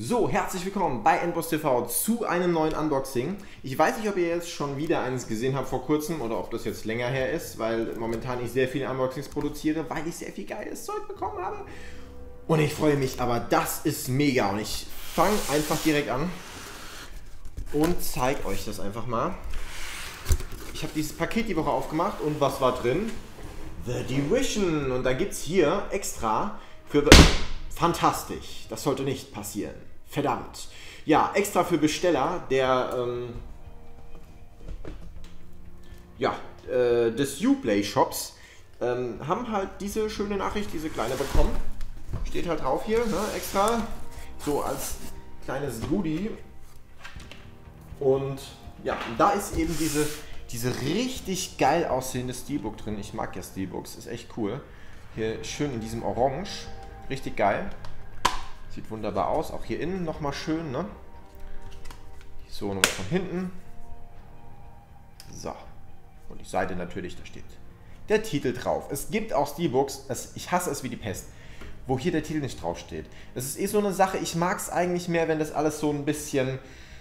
So, herzlich willkommen bei Endboss TV zu einem neuen Unboxing. Ich weiß nicht, ob ihr jetzt schon wieder eines gesehen habt vor kurzem oder ob das jetzt länger her ist, weil momentan ich sehr viele Unboxings produziere, weil ich sehr viel geiles Zeug bekommen habe. Und ich freue mich, aber das ist mega und ich fange einfach direkt an und zeige euch das einfach mal. Ich habe dieses Paket die Woche aufgemacht und was war drin? The Division und da gibt es hier extra für fantastisch. Das sollte nicht passieren. Verdammt. Ja, extra für Besteller der ähm, ja, äh, des Uplay Shops ähm, haben halt diese schöne Nachricht, diese kleine bekommen. Steht halt drauf hier, ne, extra. So als kleines Goodie. Und ja, da ist eben diese, diese richtig geil aussehende Steelbook drin. Ich mag ja Steelbooks, ist echt cool. Hier schön in diesem Orange. Richtig geil. Sieht wunderbar aus. Auch hier innen nochmal schön, ne? So, nochmal von hinten. So. Und die Seite natürlich, da steht der Titel drauf. Es gibt auch Steelbooks, es, ich hasse es wie die Pest, wo hier der Titel nicht draufsteht. Es ist eh so eine Sache, ich mag es eigentlich mehr, wenn das alles so ein bisschen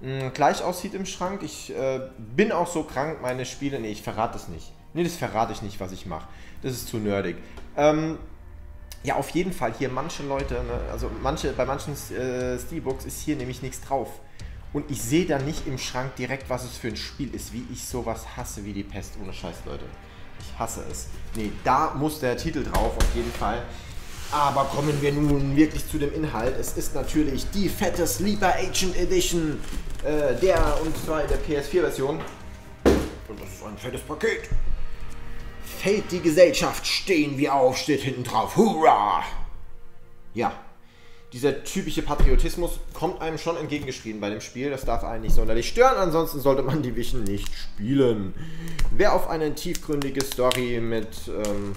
mh, hm, gleich aussieht im Schrank. Ich äh, bin auch so krank, meine Spiele, nee, ich verrate es nicht. Nee, das verrate ich nicht, was ich mache. Das ist zu nerdig. Ähm, ja, auf jeden Fall hier manche Leute, ne, also manche, bei manchen äh, Steelbooks ist hier nämlich nichts drauf. Und ich sehe da nicht im Schrank direkt, was es für ein Spiel ist, wie ich sowas hasse wie die Pest. Ohne Scheiß, Leute. Ich hasse es. Nee, da muss der Titel drauf, auf jeden Fall. Aber kommen wir nun wirklich zu dem Inhalt. Es ist natürlich die fette Sleeper Agent Edition äh, der und zwar in der PS4-Version. Und das ist ein fettes Paket. Fällt die Gesellschaft, stehen wir auf, steht hinten drauf. Hurra! Ja, dieser typische Patriotismus kommt einem schon entgegengeschrieben bei dem Spiel. Das darf einen nicht sonderlich stören, ansonsten sollte man die Division nicht spielen. Wer auf eine tiefgründige Story mit... Ähm,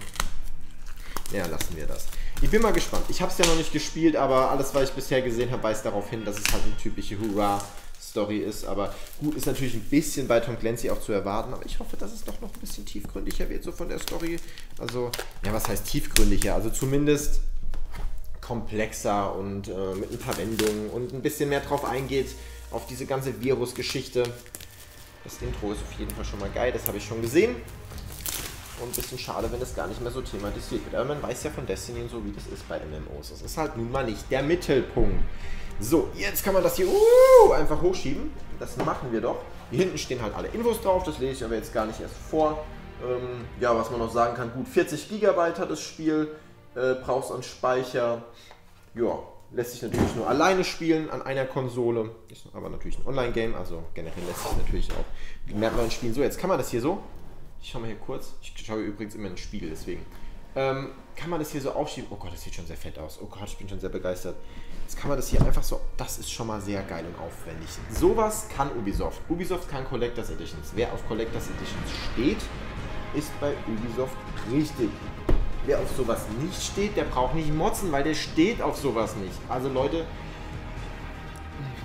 ja, lassen wir das. Ich bin mal gespannt. Ich habe es ja noch nicht gespielt, aber alles, was ich bisher gesehen habe, weist darauf hin, dass es halt eine typische Hurra Story ist. Aber gut, ist natürlich ein bisschen bei Tom Clancy auch zu erwarten. Aber ich hoffe, dass es doch noch ein bisschen tiefgründiger wird, so von der Story. Also, ja, was heißt tiefgründiger? Also zumindest komplexer und äh, mit ein paar Wendungen und ein bisschen mehr drauf eingeht, auf diese ganze Virus-Geschichte. Das Intro ist auf jeden Fall schon mal geil, das habe ich schon gesehen. Und ein bisschen schade, wenn das gar nicht mehr so thematisiert wird. Aber man weiß ja von Destiny so, wie das ist bei MMOs. Das ist halt nun mal nicht der Mittelpunkt. So, jetzt kann man das hier uh, einfach hochschieben. Das machen wir doch. Hier hinten stehen halt alle Infos drauf, das lese ich aber jetzt gar nicht erst vor. Ähm, ja, was man noch sagen kann, gut 40 GB hat das Spiel, äh, brauchst an Speicher. Ja, lässt sich natürlich nur alleine spielen an einer Konsole. Ist aber natürlich ein Online-Game, also generell lässt sich natürlich auch merkt man spielen. So, jetzt kann man das hier so. Ich schau mal hier kurz. Ich schaue übrigens immer ins Spiegel, deswegen. Ähm, kann man das hier so aufschieben? Oh Gott, das sieht schon sehr fett aus. Oh Gott, ich bin schon sehr begeistert. Jetzt kann man das hier einfach so, das ist schon mal sehr geil und aufwendig. Sowas kann Ubisoft. Ubisoft kann Collectors Editions. Wer auf Collectors Editions steht, ist bei Ubisoft richtig. Wer auf sowas nicht steht, der braucht nicht motzen, weil der steht auf sowas nicht. Also Leute,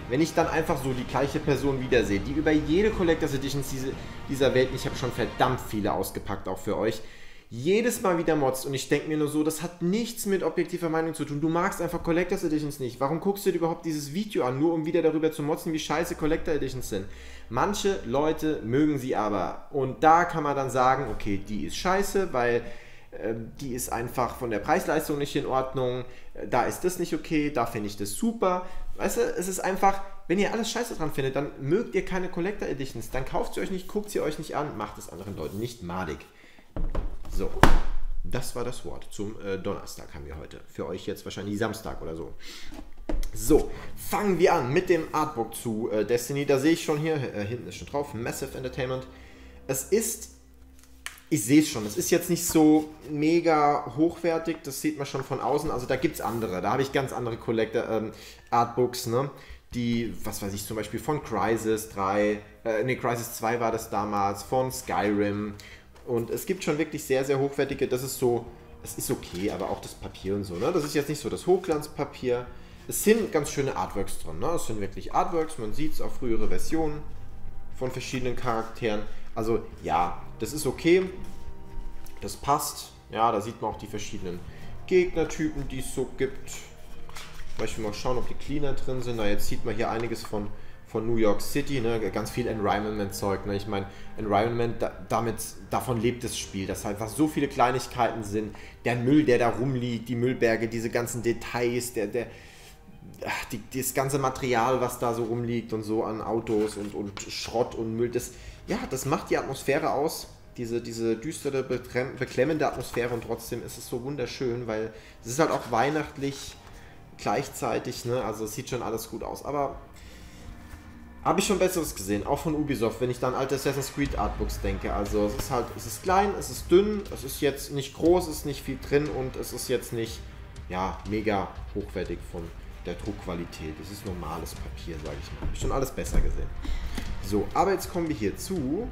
wenn ich dann einfach so die gleiche Person wiedersehe, die über jede Collectors Editions diese, dieser Welt, ich habe schon verdammt viele ausgepackt auch für euch, jedes Mal wieder motzt und ich denke mir nur so, das hat nichts mit objektiver Meinung zu tun. Du magst einfach Collectors Editions nicht. Warum guckst du dir überhaupt dieses Video an, nur um wieder darüber zu motzen, wie scheiße Collector Editions sind? Manche Leute mögen sie aber und da kann man dann sagen, okay, die ist scheiße, weil äh, die ist einfach von der Preisleistung nicht in Ordnung, äh, da ist das nicht okay, da finde ich das super. Weißt du, es ist einfach, wenn ihr alles scheiße dran findet, dann mögt ihr keine Collector Editions, dann kauft sie euch nicht, guckt sie euch nicht an, macht es anderen Leuten nicht madig. So, das war das Wort zum äh, Donnerstag haben wir heute. Für euch jetzt wahrscheinlich Samstag oder so. So, fangen wir an mit dem Artbook zu äh, Destiny. Da sehe ich schon hier, äh, hinten ist schon drauf, Massive Entertainment. Es ist, ich sehe es schon, es ist jetzt nicht so mega hochwertig, das sieht man schon von außen. Also da gibt es andere, da habe ich ganz andere Collector ähm, Artbooks, ne? Die, was weiß ich, zum Beispiel von Crisis 3, äh, ne, Crisis 2 war das damals, von Skyrim und es gibt schon wirklich sehr, sehr hochwertige, das ist so, es ist okay, aber auch das Papier und so, ne? Das ist jetzt nicht so das Hochglanzpapier. Es sind ganz schöne Artworks drin, ne? Es sind wirklich Artworks, man sieht es auf frühere Versionen von verschiedenen Charakteren. Also ja, das ist okay, das passt. Ja, da sieht man auch die verschiedenen Gegnertypen, die es so gibt. Beispiel mal schauen, ob die Cleaner drin sind. Na, jetzt sieht man hier einiges von, von New York City, ne? ganz viel Environment-Zeug. Ne? Ich meine, Environment, da, damit, davon lebt das Spiel, dass einfach so viele Kleinigkeiten sind. Der Müll, der da rumliegt, die Müllberge, diese ganzen Details, der, der, die, das ganze Material, was da so rumliegt und so an Autos und, und Schrott und Müll, das, ja, das macht die Atmosphäre aus. Diese, diese düstere, beklemmende Atmosphäre und trotzdem ist es so wunderschön, weil es ist halt auch weihnachtlich gleichzeitig, ne? Also es sieht schon alles gut aus. Aber habe ich schon Besseres gesehen, auch von Ubisoft, wenn ich dann alte Assassin's Creed Artbooks denke. Also es ist halt, es ist klein, es ist dünn, es ist jetzt nicht groß, es ist nicht viel drin und es ist jetzt nicht, ja, mega hochwertig von der Druckqualität. Es ist normales Papier, sage ich mal. Habe ich schon alles besser gesehen. So, aber jetzt kommen wir hier zu.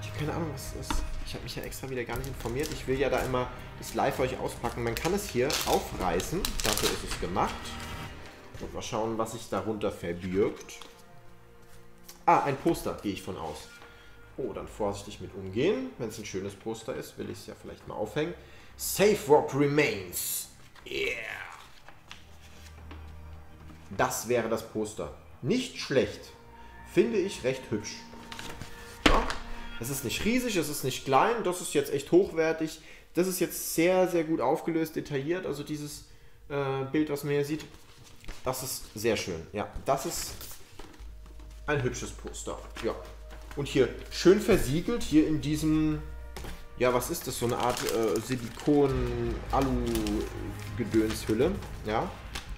Ich habe keine Ahnung, was das ist. Ich habe mich ja extra wieder gar nicht informiert. Ich will ja da immer das live euch auspacken. Man kann es hier aufreißen. Dafür ist es gemacht. Und mal schauen, was sich darunter verbirgt. Ah, ein Poster, gehe ich von aus. Oh, dann vorsichtig mit umgehen. Wenn es ein schönes Poster ist, will ich es ja vielleicht mal aufhängen. Safe Rock Remains. Yeah. Das wäre das Poster. Nicht schlecht. Finde ich recht hübsch. Ja. Es ist nicht riesig, es ist nicht klein. Das ist jetzt echt hochwertig. Das ist jetzt sehr, sehr gut aufgelöst, detailliert. Also dieses äh, Bild, was man hier sieht, das ist sehr schön. Ja, das ist ein hübsches Poster. Ja. Und hier schön versiegelt, hier in diesem ja, was ist das? So eine Art äh, Silikon-Alu-Gedönshülle. Ja,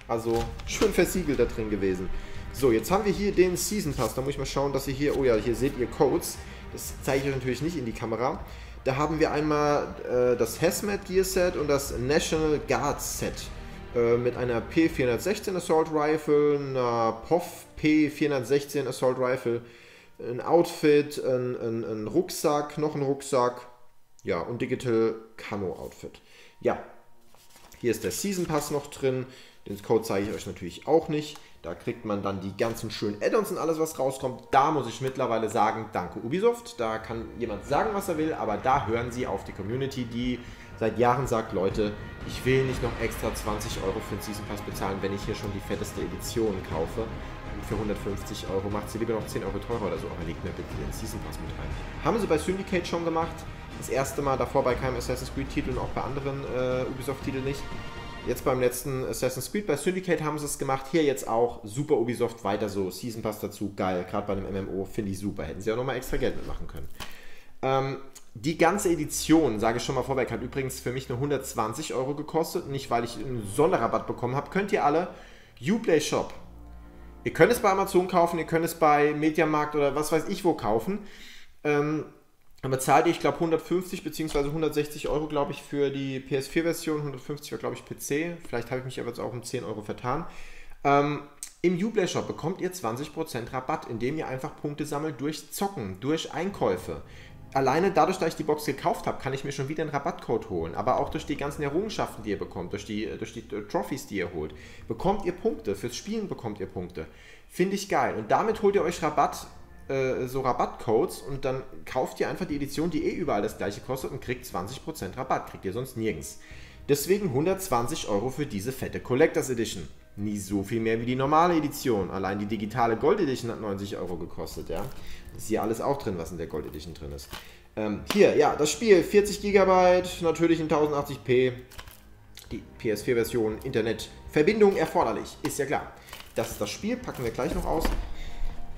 also schön versiegelt da drin gewesen. So, jetzt haben wir hier den Season Pass. Da muss ich mal schauen, dass ihr hier, oh ja, hier seht ihr Codes. Das zeige ich euch natürlich nicht in die Kamera. Da haben wir einmal äh, das Hazmat Gear Set und das National Guard Set. Äh, mit einer P416 Assault Rifle, einer POF P416 Assault Rifle, ein Outfit, ein, ein, ein Rucksack, noch ein Rucksack, ja, und Digital Camo Outfit. Ja, hier ist der Season Pass noch drin. Den Code zeige ich euch natürlich auch nicht. Da kriegt man dann die ganzen schönen Add-ons und alles, was rauskommt. Da muss ich mittlerweile sagen, danke Ubisoft. Da kann jemand sagen, was er will, aber da hören sie auf die Community, die seit Jahren sagt, Leute, ich will nicht noch extra 20 Euro für den Season Pass bezahlen, wenn ich hier schon die fetteste Edition kaufe. Und für 150 Euro macht sie lieber noch 10 Euro teurer oder so, aber legt mir bitte den Season Pass mit rein. Haben sie bei Syndicate schon gemacht das erste Mal davor bei keinem Assassin's Creed-Titel und auch bei anderen äh, Ubisoft-Titeln nicht. Jetzt beim letzten Assassin's Creed, bei Syndicate haben sie es gemacht. Hier jetzt auch super Ubisoft weiter so. Season Pass dazu, geil. Gerade bei einem MMO finde ich super. Hätten sie auch nochmal extra Geld mitmachen können. Ähm, die ganze Edition, sage ich schon mal vorweg, hat übrigens für mich nur 120 Euro gekostet. Nicht, weil ich einen Sonderrabatt bekommen habe. Könnt ihr alle Uplay Shop. Ihr könnt es bei Amazon kaufen, ihr könnt es bei Mediamarkt oder was weiß ich wo kaufen. Ähm, aber zahlte ich, glaube 150 bzw. 160 Euro, glaube ich, für die PS4-Version. 150 war, glaube ich, PC. Vielleicht habe ich mich aber jetzt auch um 10 Euro vertan. Ähm, Im Uplay Shop bekommt ihr 20% Rabatt, indem ihr einfach Punkte sammelt durch Zocken, durch Einkäufe. Alleine dadurch, dass ich die Box gekauft habe, kann ich mir schon wieder einen Rabattcode holen. Aber auch durch die ganzen Errungenschaften, die ihr bekommt, durch die, durch die Trophies, die ihr holt, bekommt ihr Punkte. Fürs Spielen bekommt ihr Punkte. Finde ich geil. Und damit holt ihr euch Rabatt äh, so Rabattcodes und dann kauft ihr einfach die Edition, die eh überall das gleiche kostet und kriegt 20% Rabatt. Kriegt ihr sonst nirgends. Deswegen 120 Euro für diese fette Collectors Edition. Nie so viel mehr wie die normale Edition. Allein die digitale Gold Edition hat 90 Euro gekostet, ja. Ist hier alles auch drin, was in der Gold Edition drin ist. Ähm, hier, ja, das Spiel 40 GB, natürlich in 1080p. Die PS4-Version, Internet, Verbindung erforderlich, ist ja klar. Das ist das Spiel, packen wir gleich noch aus.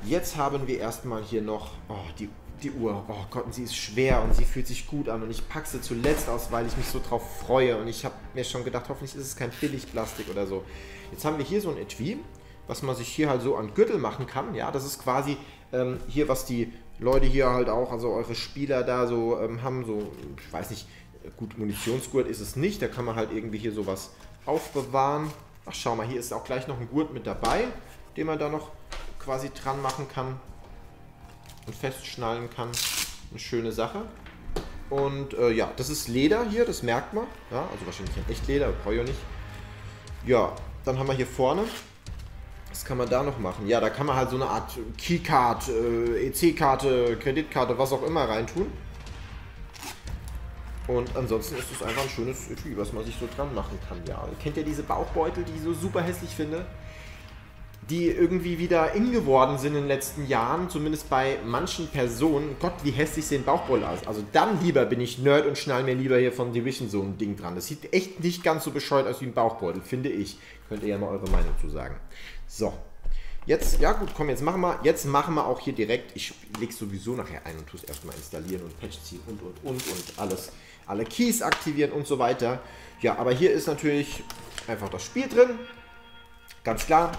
Jetzt haben wir erstmal hier noch oh, die, die Uhr. Oh Gott, und sie ist schwer und sie fühlt sich gut an. Und ich packe sie zuletzt aus, weil ich mich so drauf freue. Und ich habe mir schon gedacht, hoffentlich ist es kein Billigplastik oder so. Jetzt haben wir hier so ein Etui, was man sich hier halt so an Gürtel machen kann. Ja, das ist quasi ähm, hier, was die Leute hier halt auch, also eure Spieler da so ähm, haben. So, ich weiß nicht, gut, Munitionsgurt ist es nicht. Da kann man halt irgendwie hier sowas aufbewahren. Ach, schau mal, hier ist auch gleich noch ein Gurt mit dabei, den man da noch quasi dran machen kann und festschnallen kann. Eine schöne Sache. Und äh, ja, das ist Leder hier, das merkt man. Ja, also wahrscheinlich ein echt Leder, brauche ich auch nicht. Ja, dann haben wir hier vorne. Was kann man da noch machen? Ja, da kann man halt so eine Art Keycard, äh, EC-Karte, Kreditkarte, was auch immer reintun. Und ansonsten ist es einfach ein schönes Etui, was man sich so dran machen kann. Ja, kennt ihr diese Bauchbeutel, die ich so super hässlich finde? Die irgendwie wieder in geworden sind in den letzten Jahren, zumindest bei manchen Personen. Gott, wie hässlich sehen Bauchbeutel aus. Also dann lieber bin ich Nerd und schnall mir lieber hier von Division so ein Ding dran. Das sieht echt nicht ganz so bescheuert aus wie ein Bauchbeutel, finde ich. Könnt ihr ja mal eure Meinung zu sagen. So, Jetzt, ja gut, komm, jetzt machen wir, jetzt machen wir auch hier direkt, ich lege sowieso nachher ein und tue es erstmal installieren und Patch ziehen und und und und alles alle Keys aktivieren und so weiter. Ja, aber hier ist natürlich einfach das Spiel drin. Ganz klar.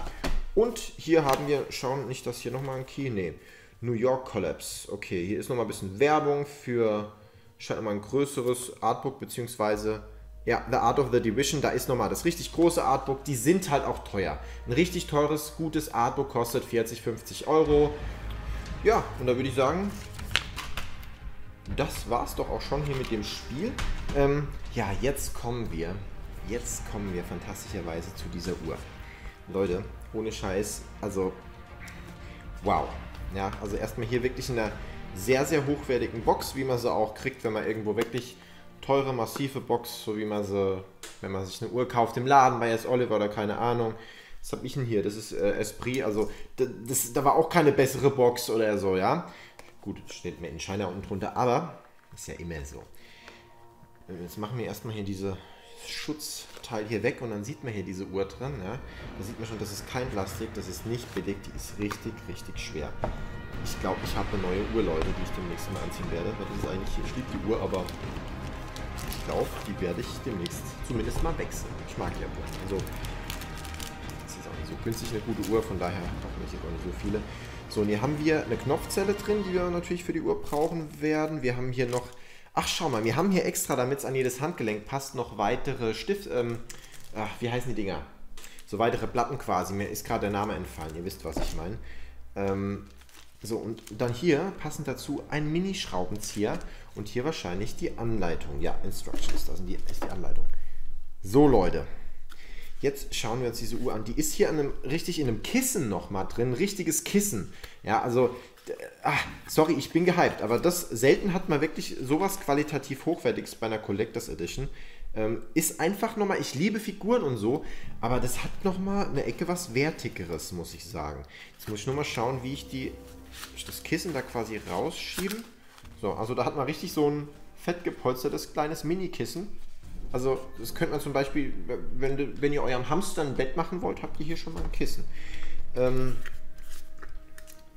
Und hier haben wir, schauen, nicht, dass hier nochmal ein Key, nee, New York Collapse. Okay, hier ist nochmal ein bisschen Werbung für, scheint nochmal ein größeres Artbook, beziehungsweise, ja, The Art of the Division, da ist nochmal das richtig große Artbook. Die sind halt auch teuer. Ein richtig teures, gutes Artbook kostet 40, 50 Euro. Ja, und da würde ich sagen, das war es doch auch schon hier mit dem Spiel. Ähm, ja, jetzt kommen wir, jetzt kommen wir fantastischerweise zu dieser Uhr. Leute, ohne Scheiß, also wow. Ja, also erstmal hier wirklich in einer sehr, sehr hochwertigen Box, wie man sie auch kriegt, wenn man irgendwo wirklich teure, massive Box, so wie man sie, wenn man sich eine Uhr kauft im Laden bei S. Oliver oder keine Ahnung. Was habe ich denn hier? Das ist äh, Esprit, also das, das, da war auch keine bessere Box oder so, ja. Gut, steht mir in China unten drunter, aber ist ja immer so. Jetzt machen wir erstmal hier diese Schutzteil hier weg und dann sieht man hier diese Uhr drin. Ja? Da sieht man schon, das ist kein Plastik, das ist nicht billig, die ist richtig, richtig schwer. Ich glaube, ich habe eine neue Uhr, Leute, die ich demnächst mal anziehen werde. Weil das ist eigentlich, hier steht die Uhr, aber ich glaube, die werde ich demnächst zumindest mal wechseln. Ich mag ja Uhren. Also, das ist auch nicht so günstig eine gute Uhr, von daher brauchen wir hier auch nicht so viele. So, und hier haben wir eine Knopfzelle drin, die wir natürlich für die Uhr brauchen werden. Wir haben hier noch, ach schau mal, wir haben hier extra, damit es an jedes Handgelenk passt, noch weitere Stift, ähm, ach, wie heißen die Dinger? So weitere Platten quasi. Mir ist gerade der Name entfallen, ihr wisst, was ich meine. Ähm, so, und dann hier passend dazu ein Mini-Schraubenzieher und hier wahrscheinlich die Anleitung. Ja, Instructions, das die, ist die Anleitung. So, Leute, Jetzt schauen wir uns diese Uhr an. Die ist hier in einem, richtig in einem Kissen nochmal drin. Richtiges Kissen. Ja, also, ach, sorry, ich bin gehypt. Aber das selten hat man wirklich sowas qualitativ Hochwertiges bei einer Collectors Edition. Ähm, ist einfach nochmal, ich liebe Figuren und so, aber das hat nochmal eine Ecke was Wertigeres, muss ich sagen. Jetzt muss ich nur mal schauen, wie ich die, das Kissen da quasi rausschieben. So, also da hat man richtig so ein fett gepolstertes kleines Mini-Kissen also das könnte man zum Beispiel, wenn, wenn ihr eurem Hamster ein Bett machen wollt, habt ihr hier schon mal ein Kissen. Ähm,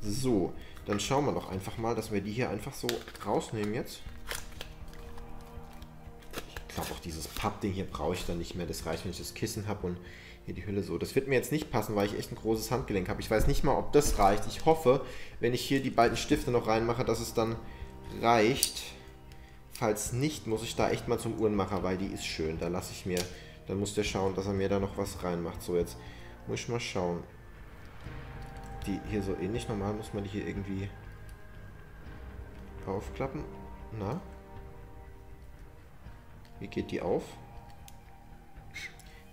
so, dann schauen wir doch einfach mal, dass wir die hier einfach so rausnehmen jetzt. Ich glaube auch dieses Pappding hier brauche ich dann nicht mehr. Das reicht, wenn ich das Kissen habe und hier die Hülle so. Das wird mir jetzt nicht passen, weil ich echt ein großes Handgelenk habe. Ich weiß nicht mal, ob das reicht. Ich hoffe, wenn ich hier die beiden Stifte noch reinmache, dass es dann reicht. Falls nicht, muss ich da echt mal zum Uhrenmacher, weil die ist schön. Da lasse ich mir, dann muss der schauen, dass er mir da noch was reinmacht. So, jetzt muss ich mal schauen. Die hier so ähnlich, normal muss man die hier irgendwie aufklappen. Na? Wie geht die auf?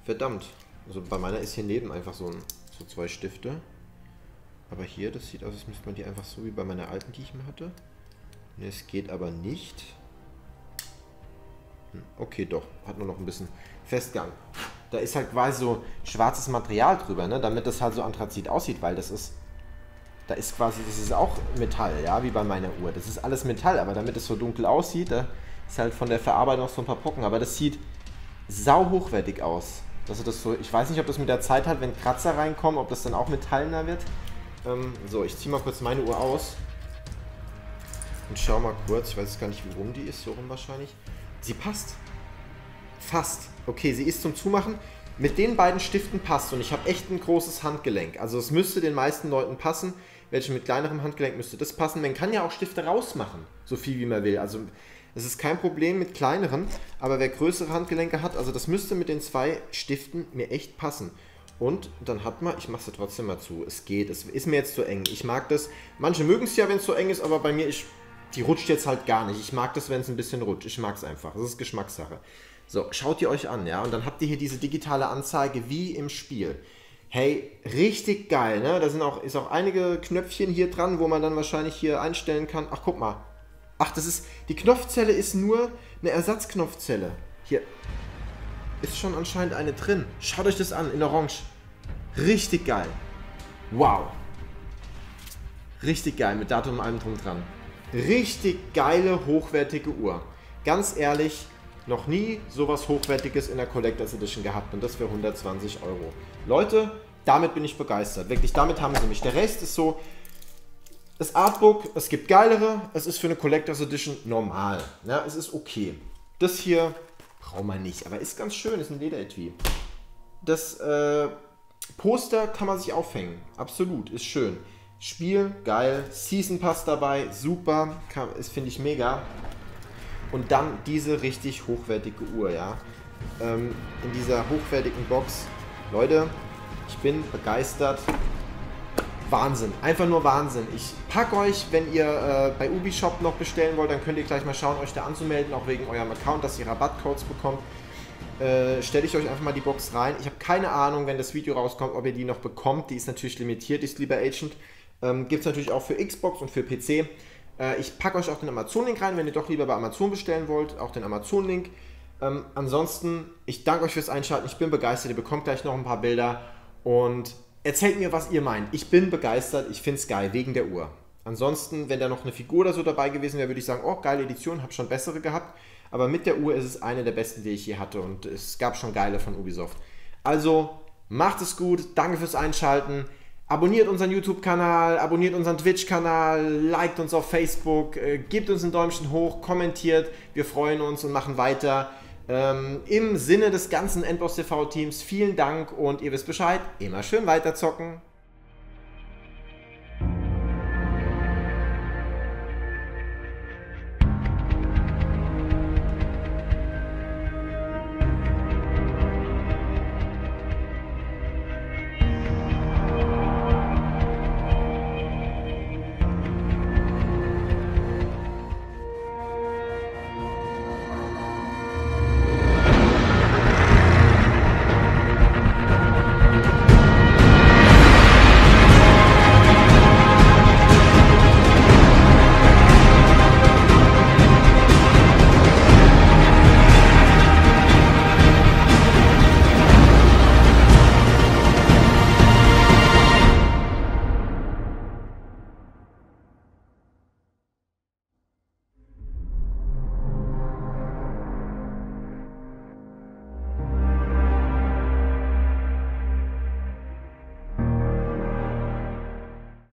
Verdammt. Also bei meiner ist hier neben einfach so, ein, so zwei Stifte. Aber hier, das sieht aus, als müsste man die einfach so wie bei meiner alten, die ich mal hatte. Ne, es geht aber nicht. Okay, doch. Hat nur noch ein bisschen Festgang. Da ist halt quasi so schwarzes Material drüber, ne? damit das halt so Anthrazit aussieht, weil das ist. Da ist quasi, das ist auch Metall, ja, wie bei meiner Uhr. Das ist alles Metall, aber damit es so dunkel aussieht, da ist halt von der Verarbeitung noch so ein paar Pocken. Aber das sieht sau hochwertig aus. Also das so, ich weiß nicht, ob das mit der Zeit hat, wenn Kratzer reinkommen, ob das dann auch metallener wird. Ähm, so, ich ziehe mal kurz meine Uhr aus. Und schau mal kurz, ich weiß gar nicht, wie rum die ist, so rum wahrscheinlich. Sie passt. Fast. Okay, sie ist zum Zumachen. Mit den beiden Stiften passt und ich habe echt ein großes Handgelenk. Also es müsste den meisten Leuten passen. Welche mit kleinerem Handgelenk müsste das passen. Man kann ja auch Stifte rausmachen, so viel wie man will. Also es ist kein Problem mit kleineren, aber wer größere Handgelenke hat, also das müsste mit den zwei Stiften mir echt passen. Und dann hat man, ich mache es trotzdem mal zu, es geht, es ist mir jetzt zu eng. Ich mag das, manche mögen es ja, wenn es zu eng ist, aber bei mir, ich die rutscht jetzt halt gar nicht. Ich mag das, wenn es ein bisschen rutscht. Ich mag es einfach. Das ist Geschmackssache. So, schaut ihr euch an, ja. Und dann habt ihr hier diese digitale Anzeige wie im Spiel. Hey, richtig geil, ne? Da sind auch, ist auch einige Knöpfchen hier dran, wo man dann wahrscheinlich hier einstellen kann. Ach, guck mal. Ach, das ist, die Knopfzelle ist nur eine Ersatzknopfzelle. Hier ist schon anscheinend eine drin. Schaut euch das an, in Orange. Richtig geil. Wow. Richtig geil, mit Datum und allem drum dran. Richtig geile, hochwertige Uhr. Ganz ehrlich, noch nie sowas Hochwertiges in der Collectors Edition gehabt und das für 120 Euro. Leute, damit bin ich begeistert. Wirklich, damit haben sie mich. Der Rest ist so, das Artbook, es gibt geilere, es ist für eine Collectors Edition normal. Ja, es ist okay. Das hier braucht man nicht, aber ist ganz schön, ist ein Lederetui. Das äh, Poster kann man sich aufhängen, absolut, ist schön. Spiel, geil, Season Pass dabei, super, ist finde ich mega. Und dann diese richtig hochwertige Uhr, ja. Ähm, in dieser hochwertigen Box. Leute, ich bin begeistert. Wahnsinn, einfach nur Wahnsinn. Ich packe euch, wenn ihr äh, bei Ubishop noch bestellen wollt, dann könnt ihr gleich mal schauen, euch da anzumelden, auch wegen eurem Account, dass ihr Rabattcodes bekommt. Äh, Stelle ich euch einfach mal die Box rein. Ich habe keine Ahnung, wenn das Video rauskommt, ob ihr die noch bekommt. Die ist natürlich limitiert, ist lieber Agent. Ähm, Gibt es natürlich auch für Xbox und für PC. Äh, ich packe euch auch den Amazon-Link rein, wenn ihr doch lieber bei Amazon bestellen wollt. Auch den Amazon-Link. Ähm, ansonsten, ich danke euch fürs Einschalten. Ich bin begeistert. Ihr bekommt gleich noch ein paar Bilder. Und erzählt mir, was ihr meint. Ich bin begeistert. Ich finde es geil, wegen der Uhr. Ansonsten, wenn da noch eine Figur oder so dabei gewesen wäre, würde ich sagen, oh, geile Edition, habe schon bessere gehabt. Aber mit der Uhr ist es eine der besten, die ich je hatte. Und es gab schon geile von Ubisoft. Also, macht es gut. Danke fürs Einschalten. Abonniert unseren YouTube-Kanal, abonniert unseren Twitch-Kanal, liked uns auf Facebook, äh, gebt uns ein Däumchen hoch, kommentiert. Wir freuen uns und machen weiter. Ähm, Im Sinne des ganzen Endboss TV-Teams vielen Dank und ihr wisst Bescheid, immer schön weiterzocken.